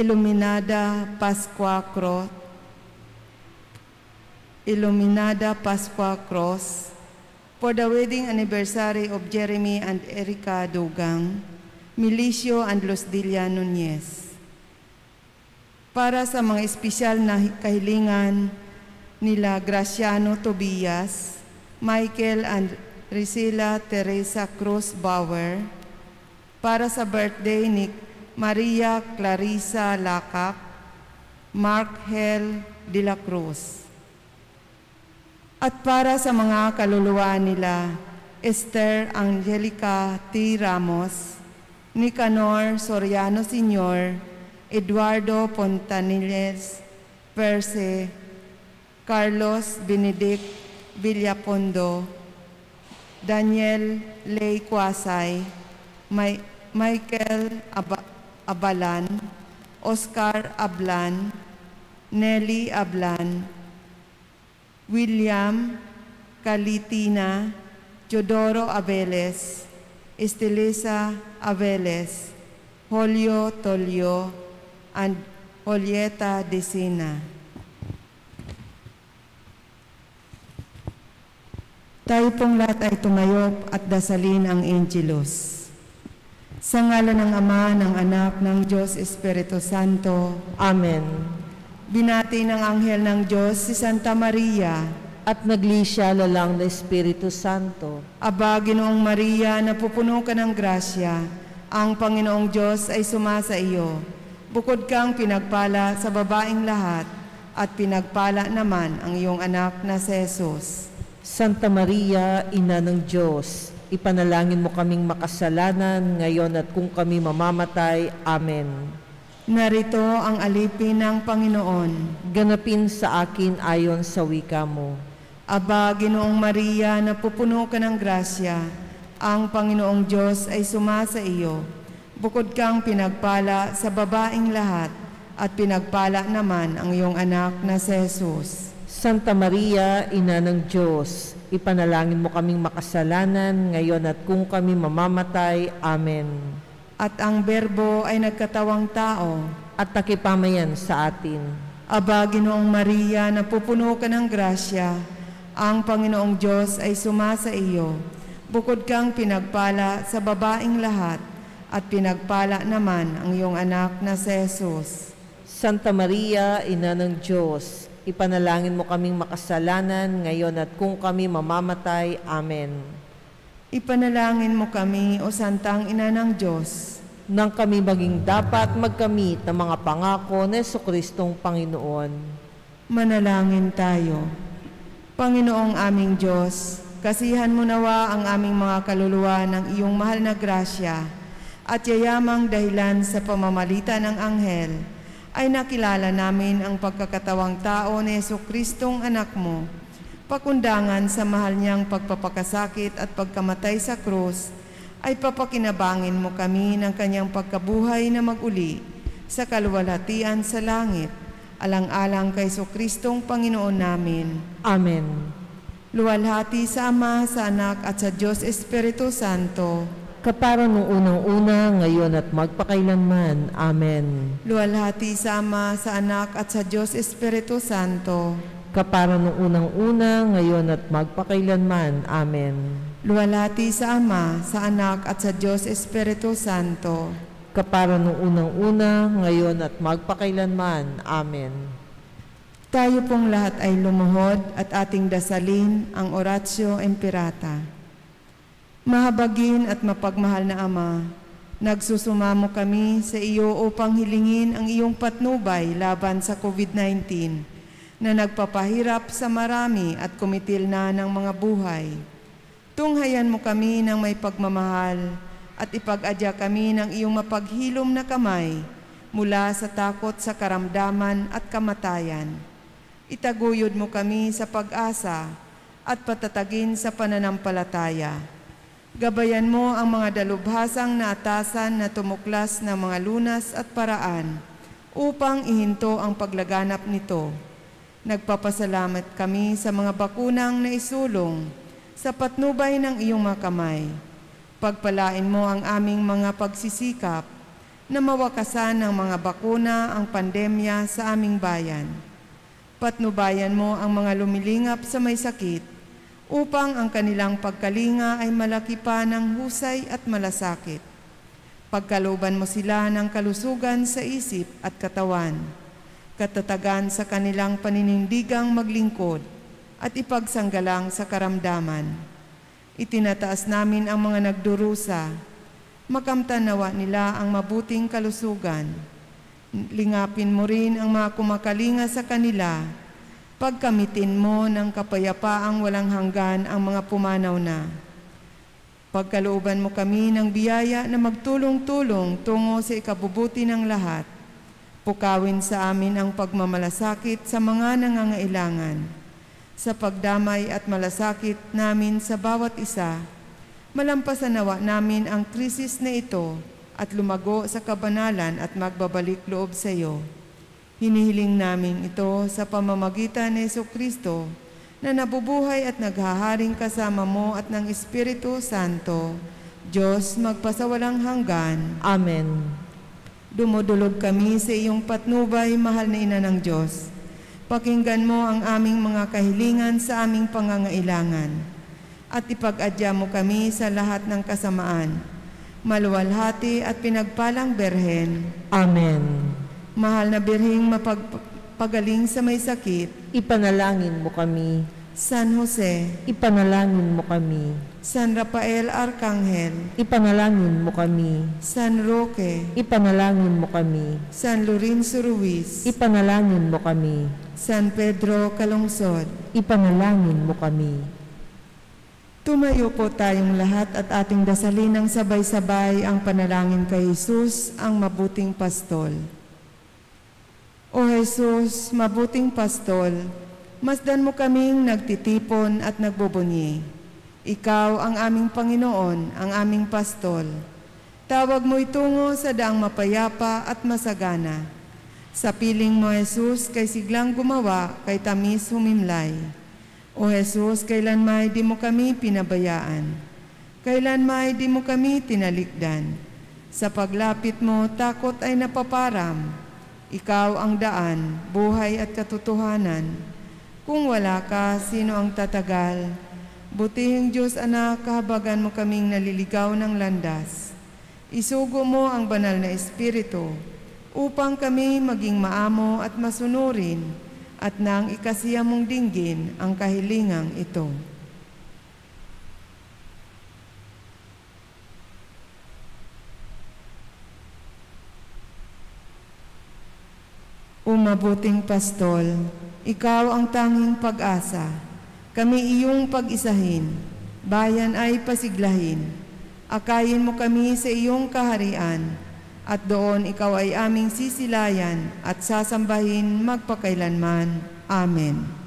Illuminada Pasqua Cross, Illuminada Pasqua Cross, for the wedding anniversary of Jeremy and Erica Dugang, Milicio and Losdilia Nunez. Para sa mga espesyal na kahilingan nila Graciano Tobias, Michael and Risela Teresa Cruz Bauer, para sa birthday ni Maria Clarissa Lacap, Mark Hel de la Cruz. At para sa mga kaluluwa nila, Esther Angelica T. Ramos, Nicanor Soriano Sr., Eduardo Pontaniles Perse, Carlos Benedict Villapondo, Daniel Ley Quasay, May Michael Aba- Abalan, Oscar Ablan, Nelly Ablan, William Calitina, Teodoro Abeles, Estelesa Abeles, Julio Tolio, and Julieta Decina. Tayo pong lahat ay tumayo at dasalin ang Angelus. Sa ngala ng Ama, ng Anak, ng Diyos Espiritu Santo, Amen. binati ng Anghel ng Diyos si Santa Maria, At naglisya lalang na Espiritu Santo. Aba, Ginoong Maria, napupuno ka ng grasya, ang Panginoong Diyos ay sumasa iyo. Bukod kang pinagpala sa babaing lahat, at pinagpala naman ang iyong anak na si Jesus. Santa Maria, Ina ng Diyos, ipanalangin mo kaming makasalanan ngayon at kung kami mamamatay. Amen. Narito ang alipin ng Panginoon. Ganapin sa akin ayon sa wika mo. Aba, Ginoong Maria, napupuno ka ng grasya, ang Panginoong Diyos ay sumasa iyo. Bukod kang pinagpala sa babaing lahat, at pinagpala naman ang iyong anak na si Jesus. Santa Maria, Ina ng Diyos, ipanalangin mo kaming makasalanan ngayon at kung kami mamamatay. Amen. At ang berbo ay nagkatawang tao. At takipamayan sa atin. Aba, Ginoong Maria, napupuno ka ng grasya, ang Panginoong Diyos ay sumasa iyo. Bukod kang pinagpala sa babaing lahat, at pinagpala naman ang iyong anak na si Jesus. Santa Maria, Ina ng Diyos, ipanalangin mo kaming makasalanan ngayon at kung kami mamamatay. Amen. Ipanalangin mo kami, O Santang Ina ng Diyos, Nang kami maging dapat magkamit ng mga pangako ni Kristong Panginoon. manalangin tayo. Panginoong aming Diyos, kasihan mo nawa ang aming mga kaluluwa ng iyong mahal na grasya at yayamang dahilan sa pamamalitan ng anghel ay nakilala namin ang pagkakatawang tao ni Yesu Kristong anak mo, pakundangan sa mahal niyang pagpapakasakit at pagkamatay sa krus, ay papakinabangin mo kami ng kanyang pagkabuhay na maguli sa kaluwalhatian sa langit, alang-alang kay Yesu Kristong Panginoon namin. Amen. Luwalhati sa Ama, sa Anak at sa Diyos Espiritu Santo. Kapara nung unang-una, ngayon at magpakailanman. Amen. Luwalhati sa Ama, sa Anak at sa Diyos Espiritu Santo. Kapara nung unang-una, ngayon at magpakailanman. Amen. Luwalhati sa Ama, sa Anak at sa Diyos Espiritu Santo. Kapara nung unang-una, ngayon at magpakailanman. Amen. Tayo pong lahat ay lumuhod at ating dasalin ang Oratio Imperata. Mahabagin at mapagmahal na Ama, nagsusumamo kami sa iyo upang hilingin ang iyong patnubay laban sa COVID-19 na nagpapahirap sa marami at kumitil na ng mga buhay. Tunghayan mo kami ng may pagmamahal at ipag-adya kami ng iyong mapaghilom na kamay mula sa takot sa karamdaman at kamatayan. Itaguyod mo kami sa pag-asa at patatagin sa pananampalataya. Gabayan mo ang mga dalubhasang naatasan na tumuklas ng mga lunas at paraan upang ihinto ang paglaganap nito. Nagpapasalamat kami sa mga bakunang naisulong sa patnubay ng iyong mga kamay. Pagpalain mo ang aming mga pagsisikap na mawakasan ng mga bakuna ang pandemya sa aming bayan. Patnubayan mo ang mga lumilingap sa may sakit upang ang kanilang pagkalinga ay malaki pa ng husay at malasakit. Pagkalooban mo sila ng kalusugan sa isip at katawan, katatagan sa kanilang paninindigang maglingkod, at ipagsanggalang sa karamdaman. Itinataas namin ang mga nagdurusa, makamtanawa nila ang mabuting kalusugan. Lingapin mo rin ang mga kumakalinga sa kanila, pagkamitin mo ng kapayapaang walang hanggan ang mga pumanaw na. Pagkalooban mo kami ng biyaya na magtulong-tulong tungo sa ikabubuti ng lahat. Pukawin sa amin ang pagmamalasakit sa mga nangangailangan sa pagdamay at malasakit namin sa bawat isa, malampasan nawa namin ang krisis na ito at lumago sa kabanalan at magbabalik loob sa iyo. Hinihiling namin ito sa pamamagitan ni Yeso Kristo na nabubuhay at naghaharing kasama mo at ng Espiritu Santo, Diyos magpasawalang hanggan. Amen. Dumudulog kami sa iyong patnubay, mahal na ina ng Diyos Pakinggan mo ang aming mga kahilingan sa aming pangangailangan at ipag-adya mo kami sa lahat ng kasamaan. Maluwalhati at pinagpalang Berhen. Amen. Mahal na Birhing mapagpagaling sa may sakit. Ipanalangin mo kami. San Jose. Ipanalangin mo kami. San Rafael Arcangel, ipanalangin mo kami. San Roque, ipanalangin mo kami. San Lorenzo Ruiz, ipanalangin mo kami. San Pedro Calungsod, ipanalangin mo kami. Tumayo po tayong lahat at ating dasalin ng sabay-sabay ang panalangin kay Jesus, ang mabuting pastol. O Jesus, mabuting pastol, masdan mo kaming nagtitipon at nagbubunyi ikaw ang aming Panginoon, ang aming pastol. Tawag mo itungo sa daang mapayapa at masagana. Sa piling mo, Jesus, kay siglang gumawa, kay tamis humimlay. O Jesus, kailan may di mo kami pinabayaan. Kailan may di mo kami tinalikdan. Sa paglapit mo, takot ay napaparam. Ikaw ang daan, buhay at katotohanan. Kung wala ka, sino ang tatagal? Butihing Diyos, anak, kahabagan mo kaming naliligaw ng landas. Isugo mo ang banal na Espiritu upang kami maging maamo at masunurin at nang ikasiya mong dinggin ang kahilingang ito. Umabuting pastol, ikaw ang tanging pag-asa kami iyong pag-isahin, bayan ay pasiglahin. Akayin mo kami sa iyong kaharian, at doon ikaw ay aming sisilayan at sasambahin magpakailanman. Amen.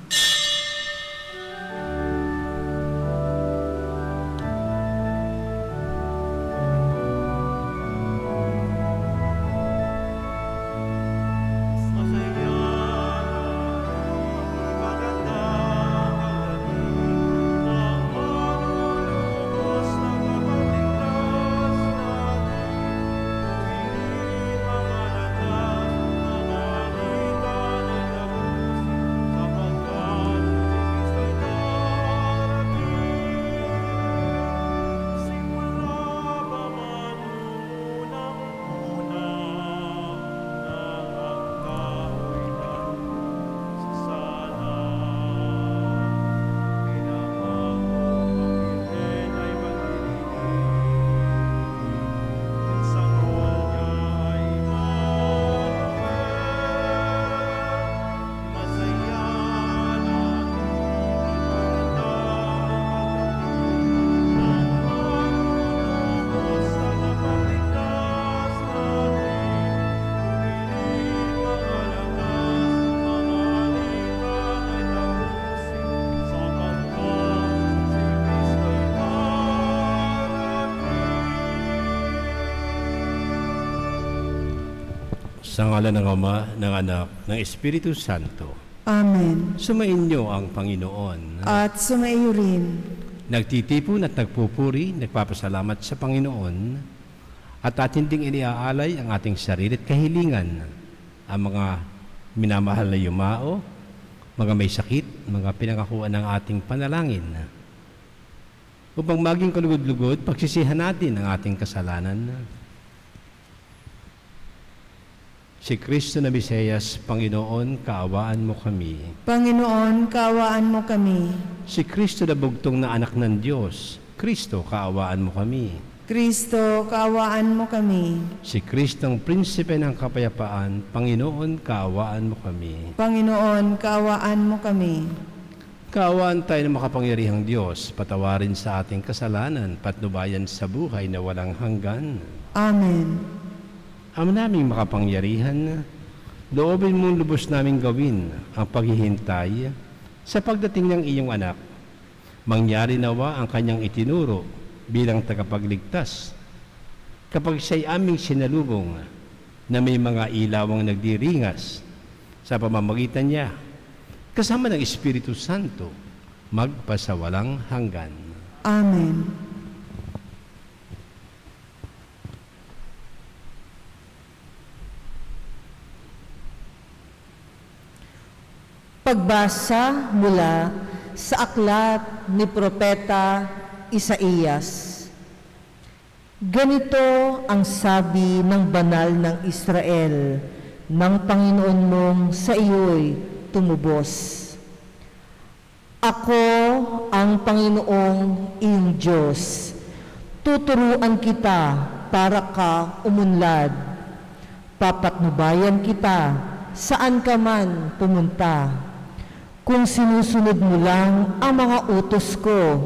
Sa ngala ng Ama, ng Anak, ng Espiritu Santo. Amen. Sumainyo ang Panginoon. At sumaiyo rin. Nagtitipon at nagpupuri, nagpapasalamat sa Panginoon, At atin ding iniaalay ang ating sarili at kahilingan, ang mga minamahal na yumao, mga may sakit, mga pinangakuan ng ating panalangin. Upang maging kalugod-lugod, pagsisihan natin ang ating kasalanan. Si Kristo na Bisayas, Panginoon, kaawaan mo kami. Panginoon, kaawaan mo kami. Si Kristo na bugtong na anak ng Diyos, Kristo, kaawaan mo kami. Kristo, kaawaan mo kami. Si Kristong Prinsipe ng Kapayapaan, Panginoon, kaawaan mo kami. Panginoon, kaawaan mo kami. Kaawaan tayo ng makapangyarihang Diyos, patawarin sa ating kasalanan, patnubayan sa buhay na walang hanggan. Amen. Ama naming makapangyarihan, loobin mong lubos naming gawin ang paghihintay sa pagdating ng iyong anak. Mangyari nawa ang kanyang itinuro bilang tagapagligtas. Kapag siya'y aming sinalubong na may mga ilawang nagdiringas sa pamamagitan niya, kasama ng Espiritu Santo, magpasawalang hanggan. Amen. Pagbasa mula sa aklat ni Propeta Isaías. Ganito ang sabi ng banal ng Israel, ng Panginoon mong sa iyo'y tumubos. Ako ang Panginoong iyong Diyos. Tuturuan kita para ka umunlad. Papatnubayan kita saan ka man pumunta. Kung sinusunod mo lang ang mga utos ko,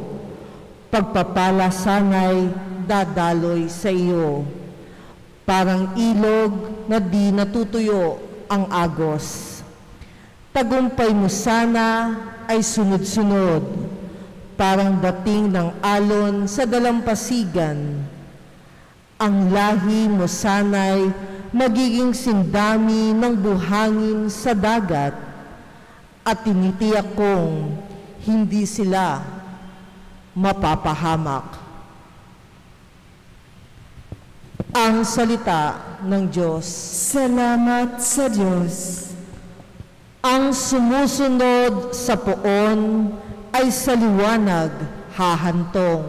pagpapala sanay dadaloy sa iyo. Parang ilog na di natutuyo ang agos. Tagumpay mo sana ay sunod-sunod, parang dating ng alon sa dalampasigan. Ang lahi mo sanay magiging sindami ng buhangin sa dagat at tinitiyak kong hindi sila mapapahamak. Ang salita ng Diyos. Salamat sa Diyos. Ang sumusunod sa poon ay sa liwanag hahantong.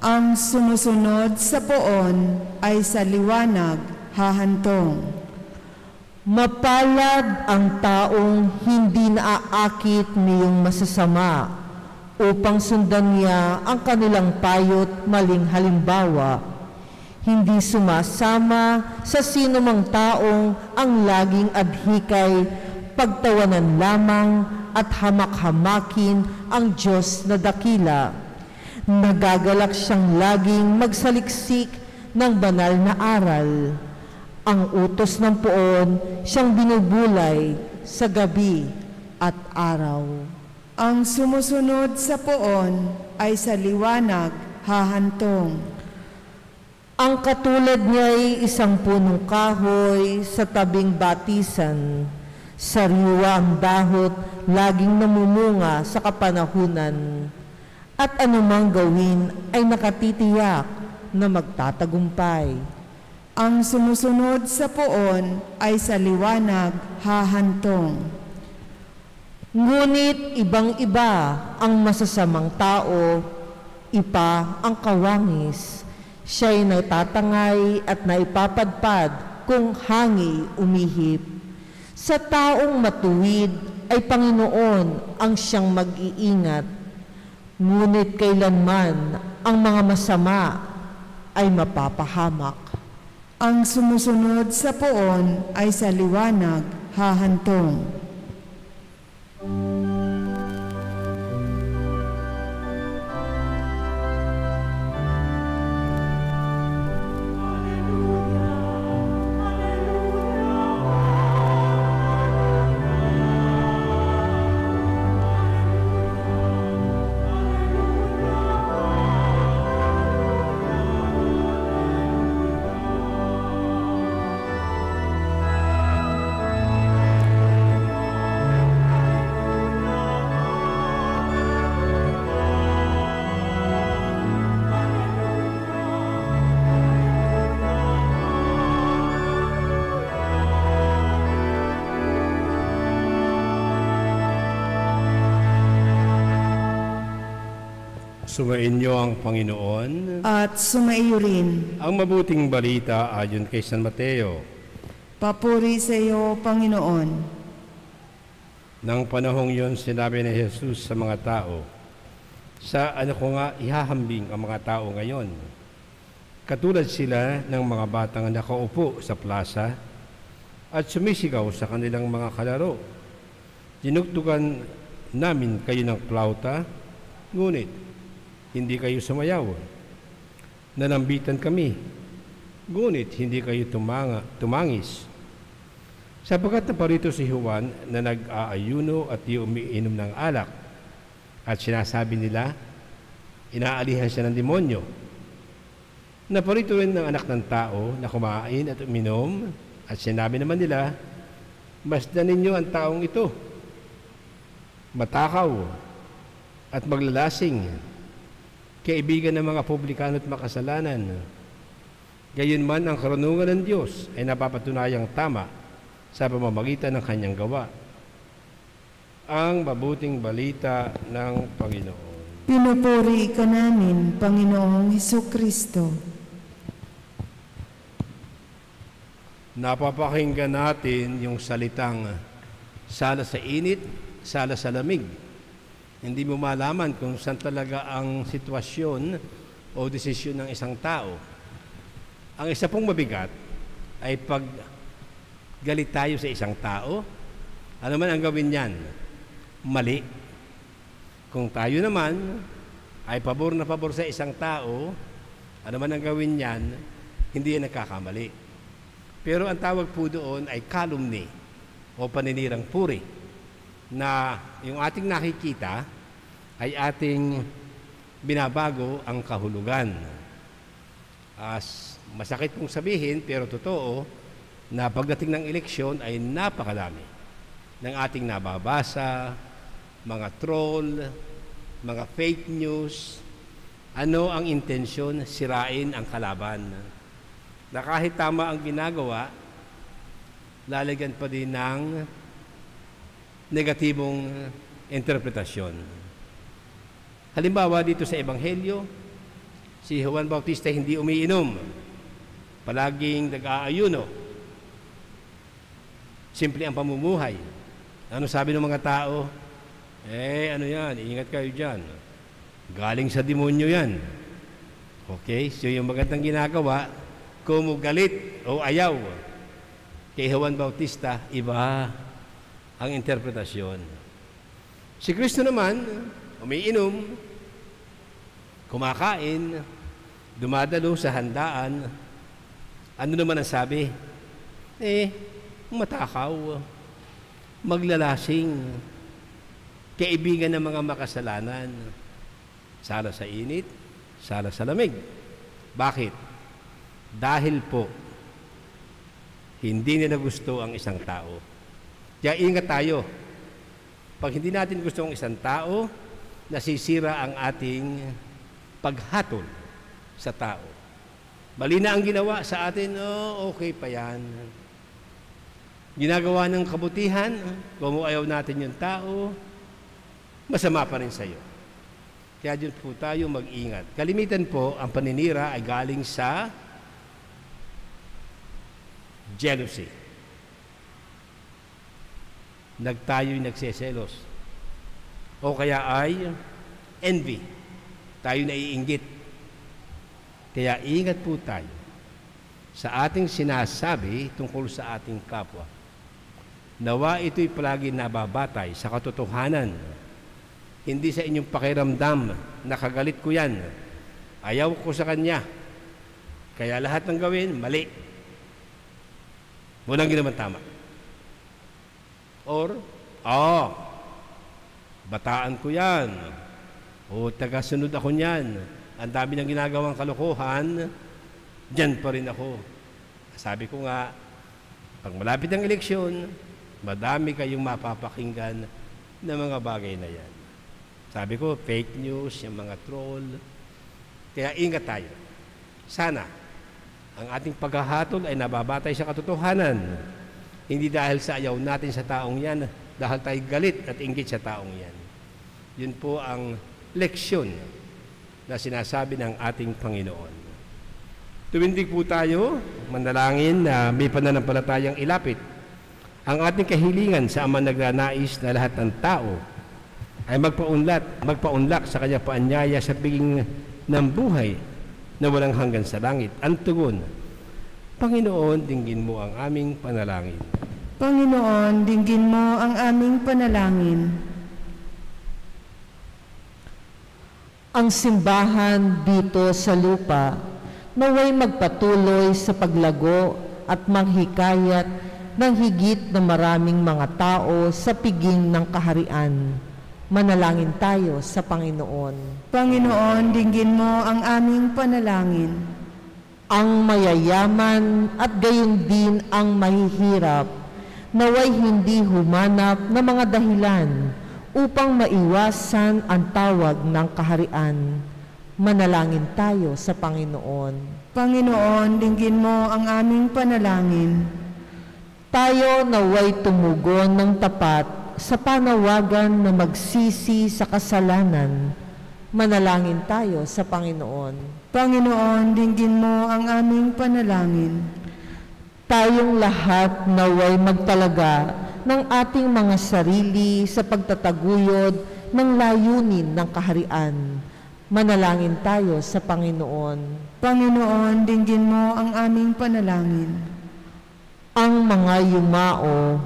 Ang sumusunod sa poon ay sa liwanag hahantong. Mapalad ang taong hindi naaakit niyong masasama upang sundan niya ang kanilang payot maling halimbawa. Hindi sumasama sa sinumang taong ang laging adhikay, pagtawanan lamang at hamak-hamakin ang Diyos na dakila. Nagagalak siyang laging magsaliksik ng banal na aral ang utos ng poon siyang binubulay sa gabi at araw. Ang sumusunod sa poon ay sa liwanag hahantong. Ang katulad niya ay isang punong kahoy sa tabing batisan. Sariwa ang dahot, laging namumunga sa kapanahunan. At anumang gawin ay nakatitiyak na magtatagumpay. Ang sumusunod sa poon ay sa liwanag hahantong. Ngunit ibang-iba ang masasamang tao, ipa ang kawangis. Siya'y naitatangay at naipapadpad kung hangi umihip. Sa taong matuwid ay Panginoon ang siyang mag-iingat. Ngunit kailanman ang mga masama ay mapapahamak. Ang sumusunod sa poon ay sa liwanag hahantong. Sumainyo ang Panginoon. At sumaiyo rin. Ang mabuting balita ayon kay San Mateo. Papuri sa iyo, Panginoon. Nang panahong yon sinabi ni Jesus sa mga tao, Sa ano ko nga ihahambing ang mga tao ngayon? Katulad sila ng mga batang nakaupo sa plaza at sumisigaw sa kanilang mga kalaro. Tinugtugan namin kayo ng plauta, ngunit hindi kayo sumayaw. Nanambitan kami, ngunit hindi kayo tumanga, tumangis. Sapagat naparito si Juan na nag-aayuno at umiinom ng alak at sinasabi nila, inaalihan siya ng demonyo. Naparito rin ng anak ng tao na kumain at uminom at sinabi naman nila, Masdan ninyo ang taong ito, matakaw at maglalasing kaibigan ng mga publikano at makasalanan. Gayunman ang karunungan ng Diyos ay napapatunayang tama sa pamamagitan ng kanyang gawa. Ang mabuting balita ng Panginoon. Pinupuri ka namin, Panginoong Heso Kristo. Napapakinggan natin yung salitang sala sa init, sala sa lamig hindi mo malaman kung saan talaga ang sitwasyon o desisyon ng isang tao. Ang isa pong mabigat ay pag galit tayo sa isang tao, ano man ang gawin niyan? Mali. Kung tayo naman ay pabor na pabor sa isang tao, ano man ang gawin niyan, hindi yan nagkakamali. Pero ang tawag po doon ay calumny o paninirang puri na yung ating nakikita ay ating binabago ang kahulugan. As masakit kong sabihin pero totoo na pagdating ng eleksyon ay napakadami ng ating nababasa, mga troll, mga fake news, ano ang intensyon? Sirain ang kalaban. Na kahit tama ang ginagawa, lalagyan pa din ng negatibong interpretasyon. Halimbawa dito sa Ebanghelyo, si Juan Bautista hindi umiinom. Palaging nag-aayuno. Simple ang pamumuhay. Ano sabi ng mga tao? Eh, ano yan? Ingat kayo dyan. Galing sa demonyo yan. Okay? So yung magandang ginagawa, kung galit o ayaw kay Juan Bautista, iba ang interpretasyon. Si Kristo naman, umiinom, kumakain, dumadalo sa handaan. Ano naman ang sabi? Eh, matakaw, maglalasing, kaibigan ng mga makasalanan, sala sa init, sala sa lamig. Bakit? Dahil po, hindi nila gusto ang isang tao. Kaya ingat tayo. Pag hindi natin gusto ang isang tao, nasisira ang ating paghatol sa tao. Mali na ang ginawa sa atin, oh, okay pa yan. Ginagawa ng kabutihan, kung ayaw natin yung tao, masama pa rin sa iyo. Kaya dyan po tayo mag-ingat. Kalimitan po, ang paninira ay galing sa jealousy. Nagtayo'y nagseselos o kaya ay envy. Tayo naiinggit. Kaya ingat po tayo sa ating sinasabi tungkol sa ating kapwa. Nawa ito'y palagi nababatay sa katotohanan. Hindi sa inyong pakiramdam, nakagalit ko yan. Ayaw ko sa kanya. Kaya lahat ng gawin, mali. Walang ginaman tama. Or, oh, bataan ko yan. O tagasunod ako niyan. Ang dami ng ginagawang kalokohan, dyan pa rin ako. Sabi ko nga, pag malapit ang eleksyon, madami kayong mapapakinggan na mga bagay na yan. Sabi ko, fake news, yung mga troll. Kaya ingat tayo. Sana, ang ating paghahatol ay nababatay sa katotohanan. Hindi dahil sa ayaw natin sa taong yan, dahil tayo galit at inggit sa taong yan. Yun po ang leksyon na sinasabi ng ating Panginoon. Tuwindig po tayo, manalangin na may pananampalatayang ilapit ang ating kahilingan sa Ama nagnanais na lahat ng tao ay magpaunlat, magpaunlak sa kanya paanyaya sa biging ng buhay na walang hanggan sa langit. Ang tugon, Panginoon, dinggin mo ang aming panalangin. Panginoon, dinggin mo ang aming panalangin. Ang simbahan dito sa lupa naway magpatuloy sa paglago at manghikayat ng higit na maraming mga tao sa piging ng kaharian. Manalangin tayo sa Panginoon. Panginoon, dinggin mo ang aming panalangin. Ang mayayaman at gayon din ang mahihirap, naway hindi humanap ng mga dahilan upang maiwasan ang tawag ng kaharian. Manalangin tayo sa Panginoon. Panginoon, dinggin mo ang aming panalangin. Tayo naway tumugon ng tapat sa panawagan na magsisi sa kasalanan. Manalangin tayo sa Panginoon. Panginoon, dinggin mo ang aming panalangin. Tayong lahat naway magtalaga ng ating mga sarili sa pagtataguyod ng layunin ng kaharian. Manalangin tayo sa Panginoon. Panginoon, dinggin mo ang aming panalangin. Ang mga yumao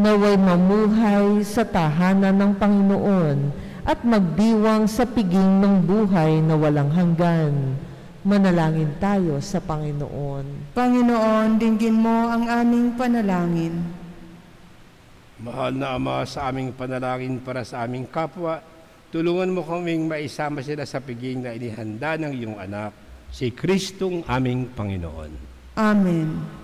naway mamuhay sa tahanan ng Panginoon at magdiwang sa piging ng buhay na walang hanggan. Manalangin tayo sa Panginoon. Panginoon, dinggin mo ang aming panalangin. Mahal na Ama, sa aming panalangin para sa aming kapwa, tulungan mo kaming maisama sila sa piging na inihanda ng iyong anak, si Kristong aming Panginoon. Amen.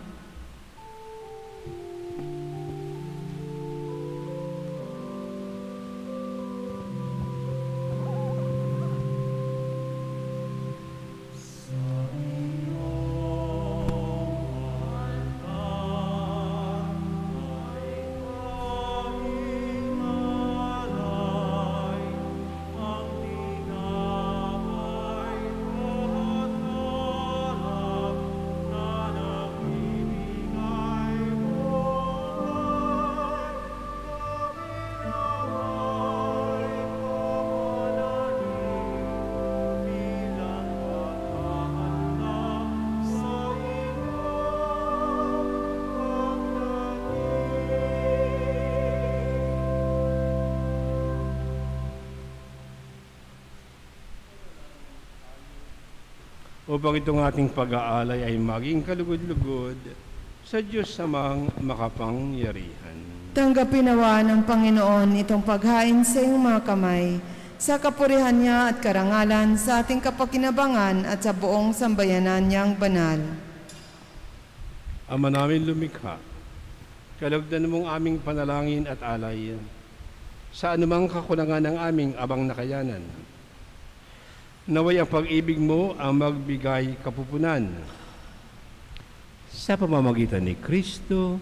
Upang itong ating pag-aalay ay maging kalugod-lugod sa Diyos samang makapangyarihan. Tanggapin nawa ng Panginoon itong paghain sa iyong mga kamay, sa kapurihan niya at karangalan sa ating kapakinabangan at sa buong sambayanan niyang banal. Ama namin lumikha, kalugdan mong aming panalangin at alay sa anumang kakulangan ng aming abang nakayanan Naway ang pag-ibig mo ang magbigay kapupunan. Sa pamamagitan ni Kristo,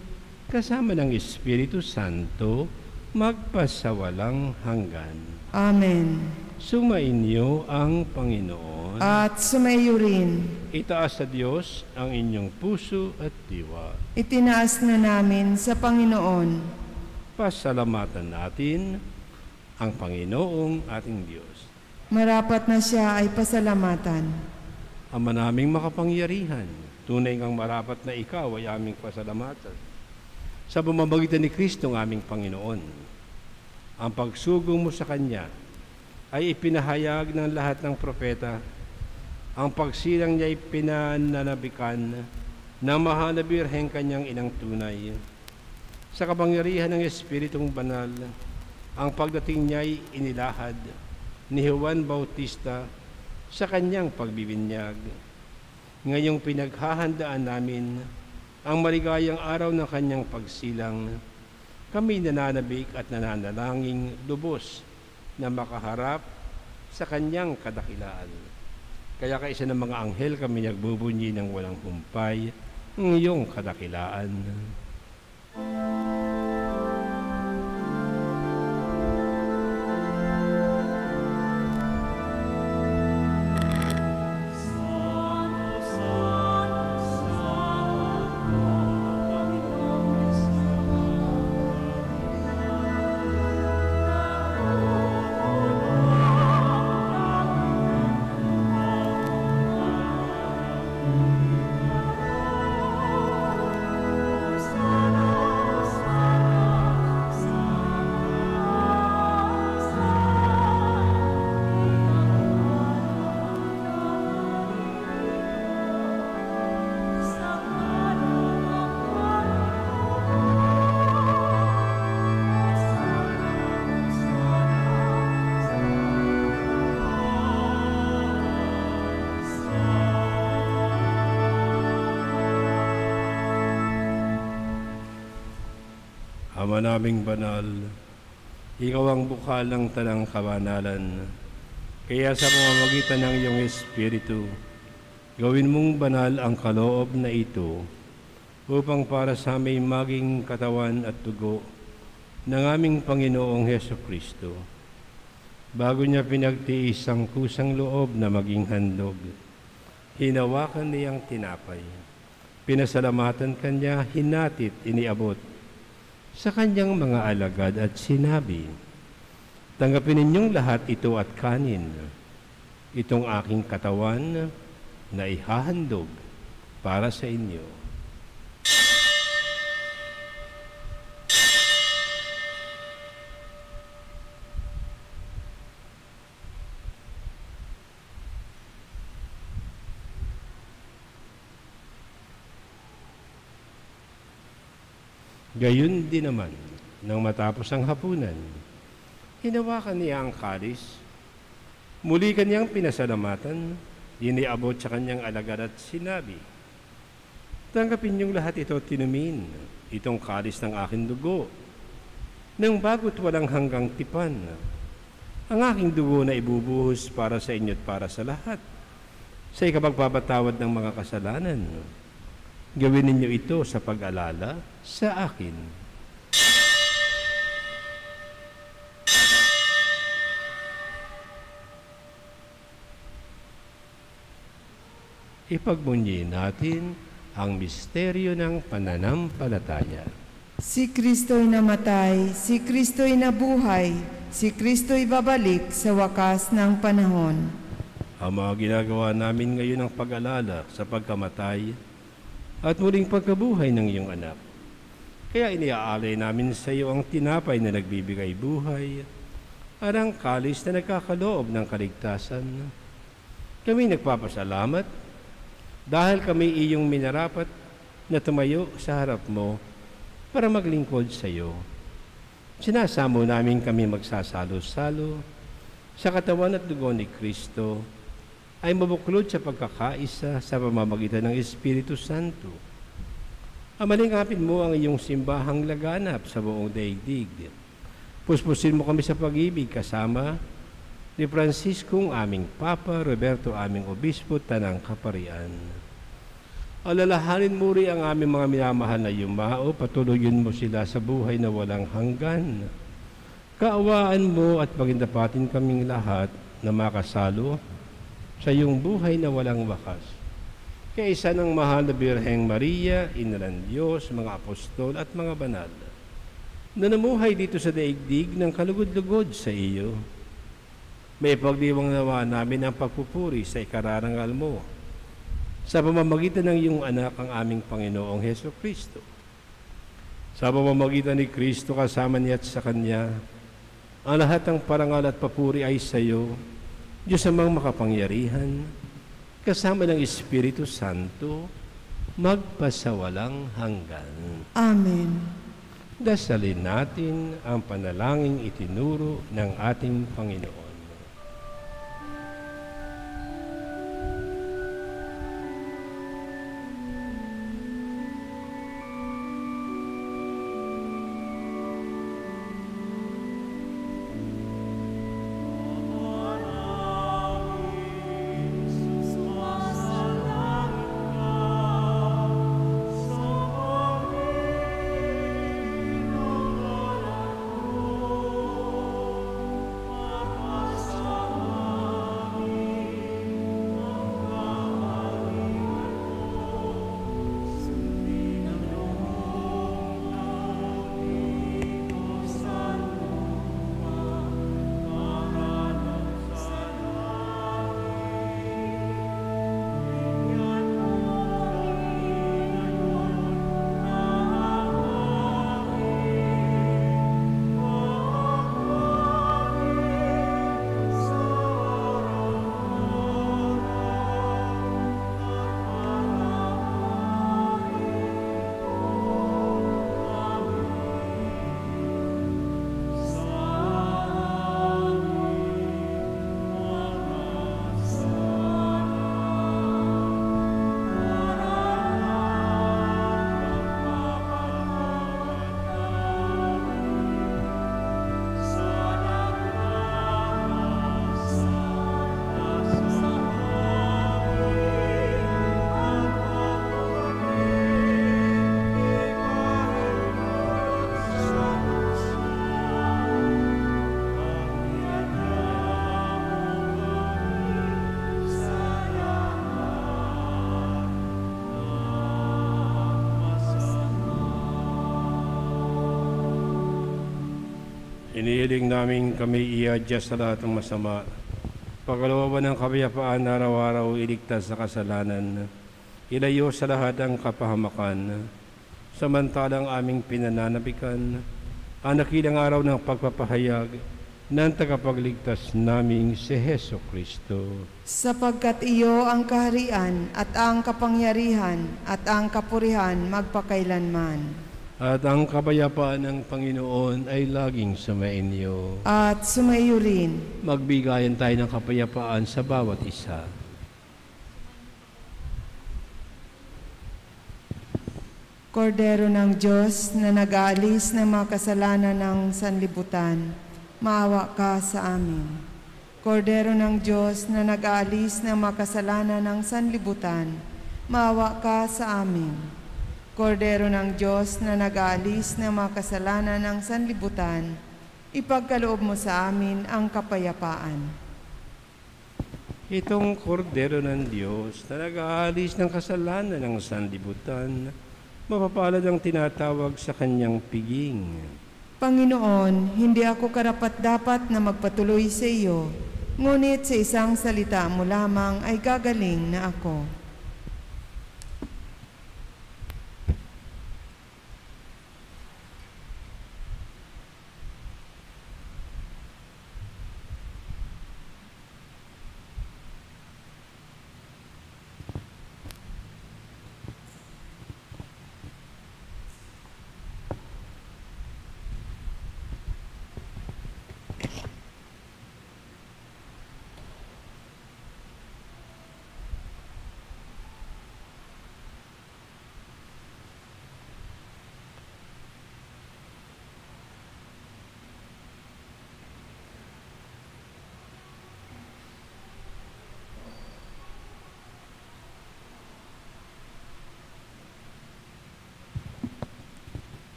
kasama ng Espiritu Santo, magpasawalang hanggan. Amen. Sumainyo ang Panginoon. At sumayo rin. Itaas sa Diyos ang inyong puso at diwa. Itinaas na namin sa Panginoon. Pasalamatan natin ang Panginoong ating Diyos. Marapat na siya ay pasalamatan. Ama naming makapangyarihan, tunay ngang marapat na ikaw ay aming pasalamatan. Sa bumamagitan ni Kristo ng aming Panginoon, ang pagsugong mo sa Kanya ay ipinahayag ng lahat ng propeta. Ang pagsilang niya ay pinananabikan ng mahal na birheng kanyang inang tunay. Sa kapangyarihan ng Espiritong Banal, ang pagdating niya ay inilahad ni Juan Bautista sa kanyang pagbibinyag. Ngayong pinaghahandaan namin ang maligayang araw ng kanyang pagsilang, kami nananabik at nananalangin lubos na makaharap sa kanyang kadakilaan. Kaya kaisa ng mga anghel kami nagbubunyi ng walang humpay ng iyong kadakilaan. Ama banal, ikaw ang bukal ng tanang kabanalan. Kaya sa pamamagitan ng iyong Espiritu, gawin mong banal ang kaloob na ito upang para sa aming maging katawan at dugo ng aming Panginoong Heso Kristo. Bago niya pinagtiis ang kusang loob na maging handog, hinawakan niyang tinapay. Pinasalamatan kanya, hinatit, iniabot sa kanyang mga alagad at sinabi, Tanggapin ninyong lahat ito at kanin, itong aking katawan na ihahandog para sa inyo. Gayun din naman, nang matapos ang hapunan, hinawakan niya ang kalis, muli kanyang pinasalamatan, iniabot sa kanyang alagad at sinabi, Tanggapin niyong lahat ito tinumin, itong kalis ng aking dugo, nang bago't walang hanggang tipan, ang aking dugo na ibubuhos para sa inyo at para sa lahat, sa ikapagpapatawad ng mga kasalanan. Gawin ninyo ito sa pag-alala sa akin. Ipagmunyi natin ang misteryo ng pananampalataya. Si Kristo'y namatay, si Kristo'y nabuhay, si Kristo'y babalik sa wakas ng panahon. Ang mga ginagawa namin ngayon ng pag-alala sa pagkamatay at muling pagkabuhay ng iyong anak. Kaya iniaalay namin sa iyo ang tinapay na nagbibigay buhay at ang kalis na nagkakaloob ng kaligtasan. Kami nagpapasalamat dahil kami iyong minarapat na tumayo sa harap mo para maglingkod sa iyo. Sinasamo namin kami magsasalo-salo sa katawan at dugo ni Kristo ay mabuklod sa pagkakaisa sa pamamagitan ng Espiritu Santo. Amalingapin mo ang iyong simbahang laganap sa buong daigdig. Puspusin mo kami sa pag-ibig kasama ni Francisco aming Papa, Roberto aming Obispo, Tanang Kaparian. Alalahanin mo rin ang aming mga minamahal na yumao, patuloyin mo sila sa buhay na walang hanggan. Kaawaan mo at pagindapatin kaming lahat na makasalo sa iyong buhay na walang wakas. Kaysa ng mahal na Birheng Maria, Ina ng Diyos, mga apostol at mga banal, na namuhay dito sa daigdig ng kalugod-lugod sa iyo. May pagdiwang nawa namin ang pagpupuri sa ikararangal mo sa pamamagitan ng iyong anak ang aming Panginoong Heso Kristo. Sa pamamagitan ni Kristo kasama niya at sa Kanya, ang lahat ng parangal at papuri ay sa iyo, Diyos amang makapangyarihan, kasama ng Espiritu Santo, magpasawalang hanggan. Amen. Dasalin natin ang panalangin itinuro ng ating Panginoon. Inihiling namin kami iadya sa lahat ng masama. Pagkalooban ng kapayapaan na araw-araw iligtas sa kasalanan. Ilayo sa lahat ang kapahamakan. Samantalang aming pinananabikan ang nakilang araw ng pagpapahayag ng tagapagligtas naming si Heso Kristo. Sapagkat iyo ang kaharian at ang kapangyarihan at ang kapurihan magpakailanman. At ang kapayapaan ng Panginoon ay laging sumainyo. At sumayo rin, Magbigayan tayo ng kapayapaan sa bawat isa. Kordero ng Diyos na nag-aalis ng mga kasalanan ng sanlibutan, maawa ka sa amin. Kordero ng Diyos na nag-aalis ng mga kasalanan ng sanlibutan, maawa ka sa amin. Kordero ng Diyos na nag-aalis ng mga kasalanan ng sanlibutan, ipagkaloob mo sa amin ang kapayapaan. Itong kordero ng Diyos na nag-aalis ng kasalanan ng sanlibutan, mapapalad ang tinatawag sa kanyang piging. Panginoon, hindi ako karapat-dapat na magpatuloy sa iyo, ngunit sa isang salita mo lamang ay gagaling na ako.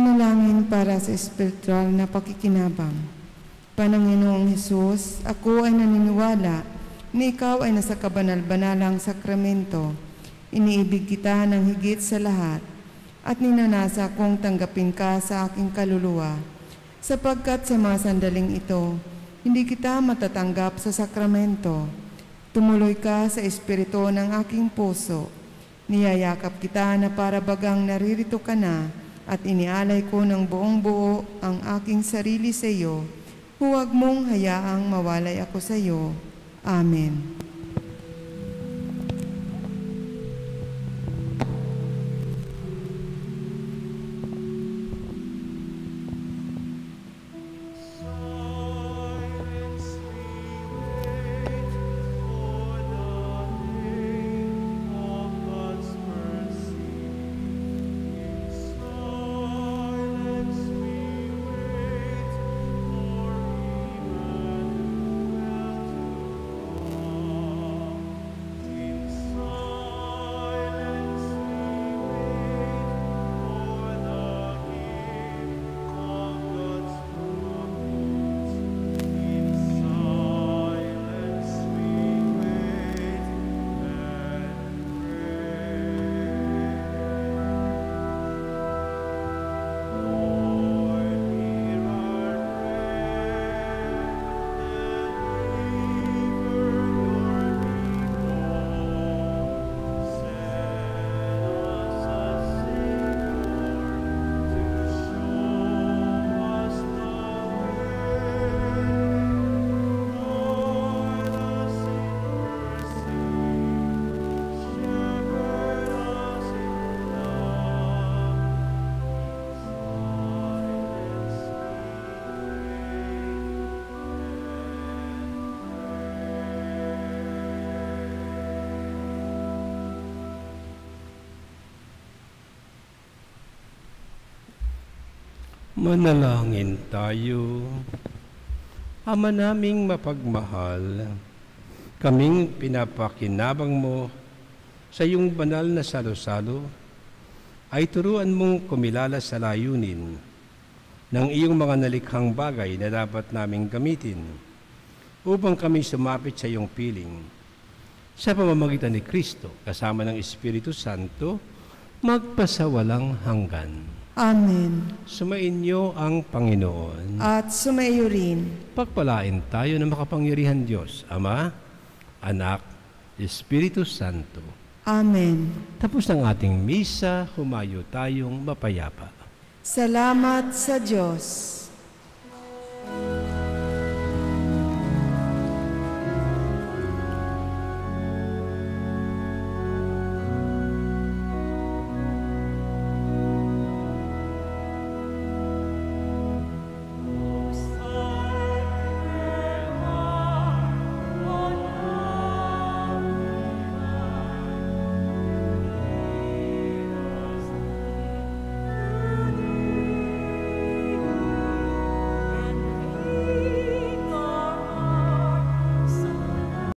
Panalangin para sa espiritual na pakikinabang. Panginoong Hesus, ako ay naniniwala na ikaw ay nasa kabanal-banalang sakramento. Iniibig kita ng higit sa lahat at ninanasa kong tanggapin ka sa aking kaluluwa. Sapagkat sa mga sandaling ito, hindi kita matatanggap sa sakramento. Tumuloy ka sa espiritu ng aking puso. Niyayakap kita na para bagang naririto ka na at inialay ko ng buong buo ang aking sarili sa iyo. Huwag mong hayaang mawalay ako sa iyo. Amen. Manalangin tayo. Ama naming mapagmahal, kaming pinapakinabang mo sa iyong banal na salo-salo, ay turuan mong kumilala sa layunin ng iyong mga nalikhang bagay na dapat naming gamitin upang kami sumapit sa iyong piling. Sa pamamagitan ni Kristo, kasama ng Espiritu Santo, magpasawalang hanggan. Amen. Sumainyo ang Panginoon. At sumaiyo rin. Pagpalain tayo ng makapangyarihan Diyos, Ama, Anak, Espiritu Santo. Amen. Tapos ng ating misa, humayo tayong mapayapa. Salamat sa Diyos.